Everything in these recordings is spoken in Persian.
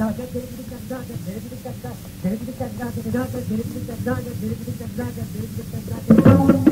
Thank you.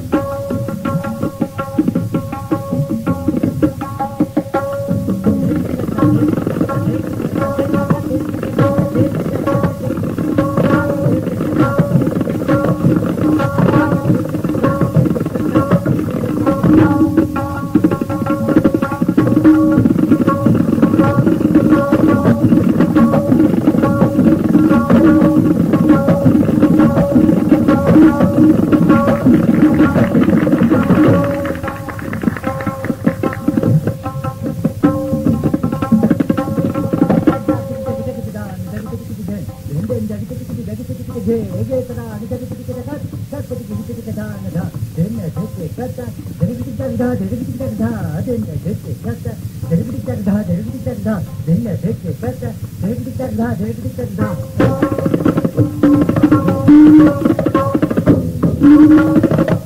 ಹಿಂದೆಂದು ಅಡಿಕಟಿಕಿಟಿ ಗಡಿಕಟಿಕಿಟಿ ಘೇ ಹೇಗೆ ತರ ಅಡಿಕಟಿಕಿಟಿಕಿಟ ಕಟ್ ಕಟ್ಪಟಿಕಿ ಹಿಟಿಕಿಟ ನಧ ಧೇಮ್ಯ ಧೇತ್ಯ ಕಟ್ಟ ಜರಿಗಿಟಿಕ ವಿಧ ಜರಿಗಿಟಿಕ ವಿಧ ಅಧೇಮ್ಯ ಧೇತ್ಯ ಕಟ್ಟ ಜರಿಗಿಟಿಕ ವಿಧ ಜರಿಗಿಟಿಕ ವಿಧ ಧೇಮ್ಯ ಧೇತ್ಯ ಕಟ್ಟ ಜರಿಗಿಟಿಕ ವಿಧ ಜರಿಗಿಟಿಕ ವಿಧ Thank you.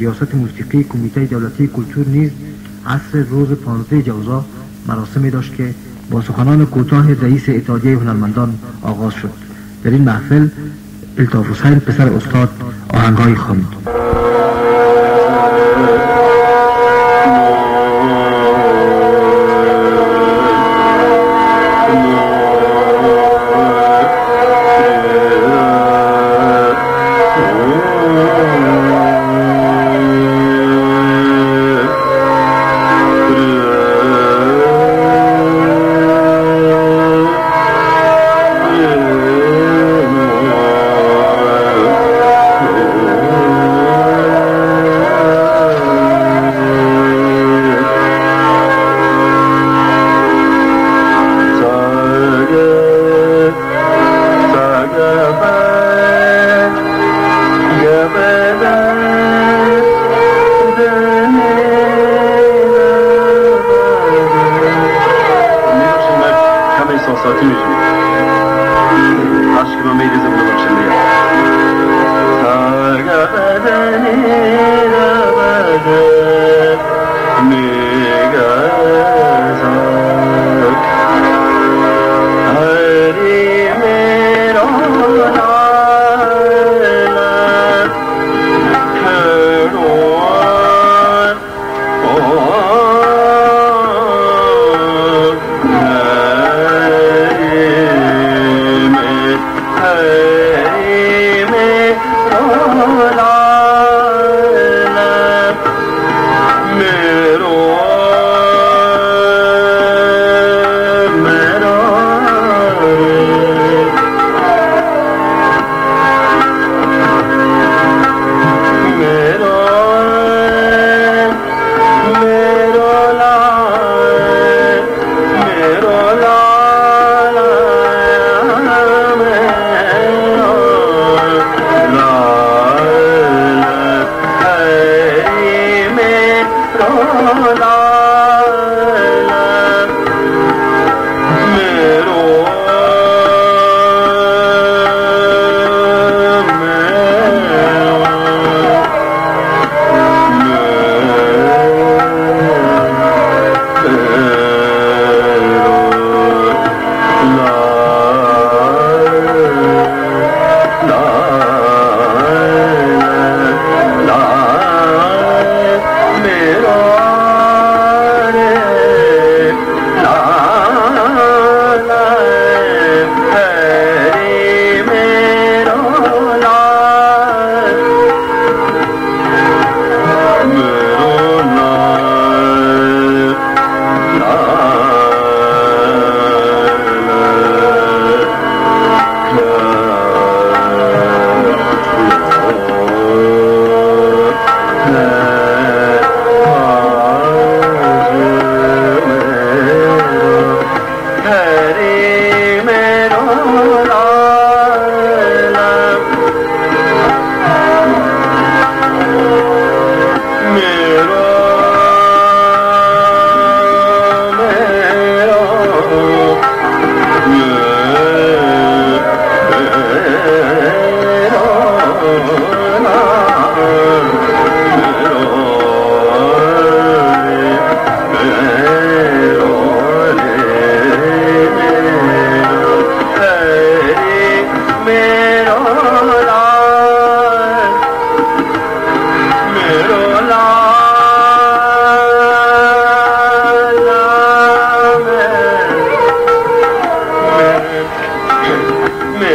ریاست موسیقی کمیته دولتی کلتور نیز عصر روز 15 جوزا مراسمی داشت که با سخنان کوتاه رئیس اتحادیه هنرمندان آغاز شد. در این محفل الطاف حسین پسر استاد آهنگهای خواند.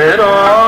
Yeah.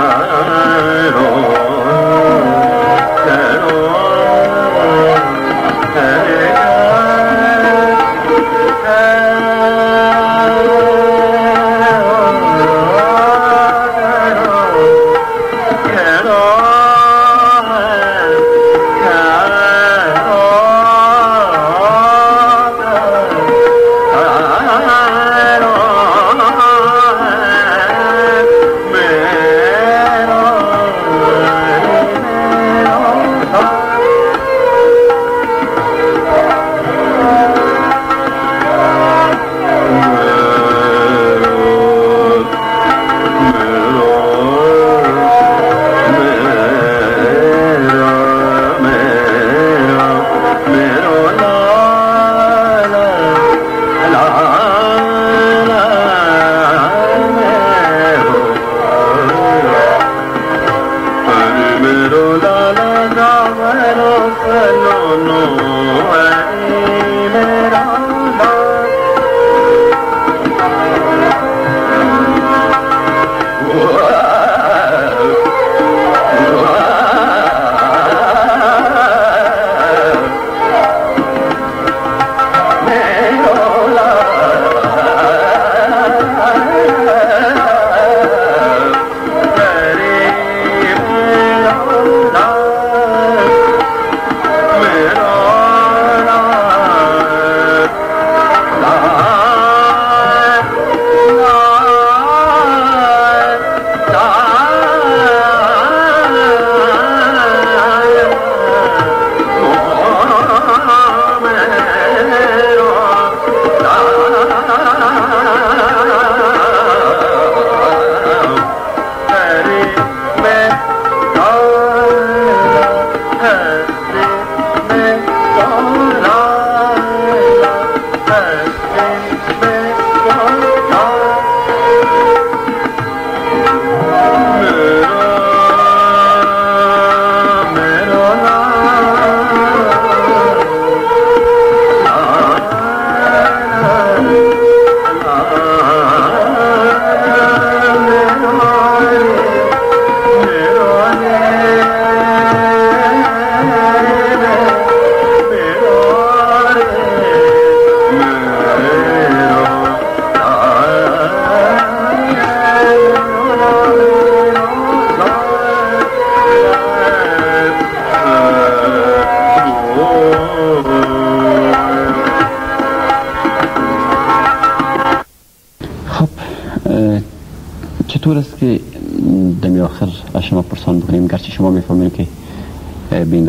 ro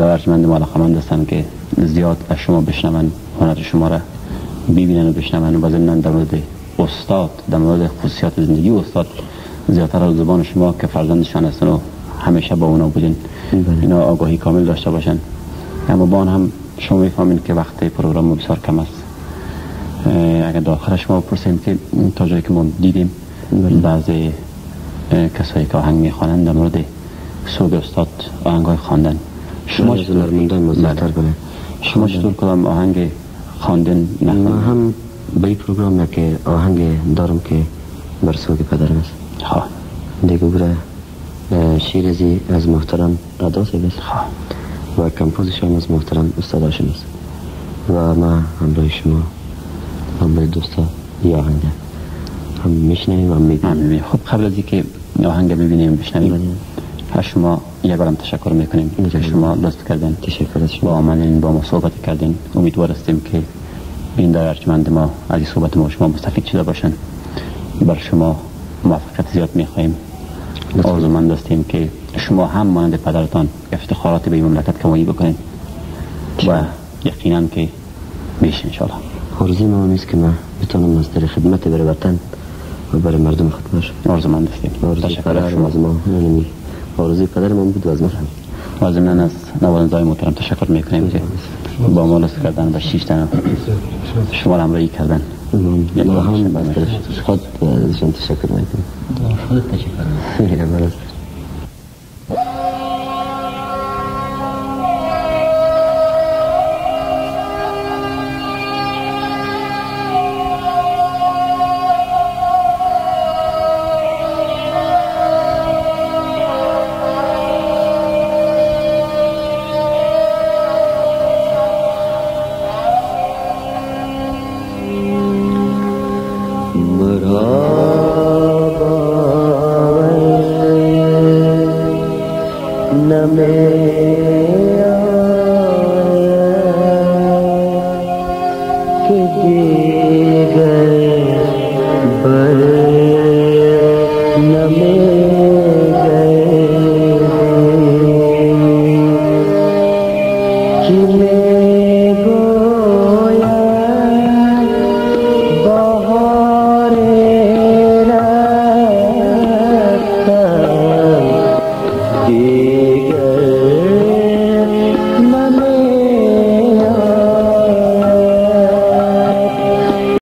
بیندار ارجمند مال خمند هستن که زیاد از شما بشنون هنر شما را ببینن و بشنون و ضمن در مورد استاد در مورد خصوصیات زندگی استاد زیادتر از زبان شما که فرزندشان هستن و همیشه با اونا بودین بله. اینا آگاهی کامل داشته باشن اما با هم شما می‌فهمید که وقت پروگرام بسیار کم است اگر داخل شما بپرسیم که تا جایی که ما دیدیم بله. بعضی کسایی که آهنگ می‌خوانند در مورد سوگ استاد آهنگ های خواندن شما چطور بله. شما چطور کدام آهنگ خواندن من هم به این پروگرام که آهنگ دارم که بر سوگ پدرم است. ها دیگه بره شیر ازی از محترم ادا سیدست و کمپوزیشن از محترم استاد است. و ما همراه شما همراه دوستا یا آهنگ هم میشنیم و می‌بینیم خب قبل از اینکه آهنگ ببینیم بشنویم. بله. شما یک بارم تشکر می‌کنیم که شما لطف کردین تشکر از شما با آمدین با ما صحبت کردین امیدوار هستیم که این در ارجمند ما از این صحبت ما شما مستفید شده باشن بر شما موفقیت زیاد می‌خواهیم آرزومند هستیم که شما هم مانند پدرتان افتخارات به مملکت کمایی بکنید و یقینا که بیش انشاءالله آرزوی ما نیست که ما بتونم از در خدمت برای وطن و برای مردم باشه آرزومند هستیم پدر شما از ما آرزوی پدر من بود و از ما لازم از نوازنده محترم تشکر می‌کنیم که با ما لطف کردن و شیش تن شما را همراهی کردن. ما هم خود ازشان تشکر می‌کنیم. خودت تشکر Mara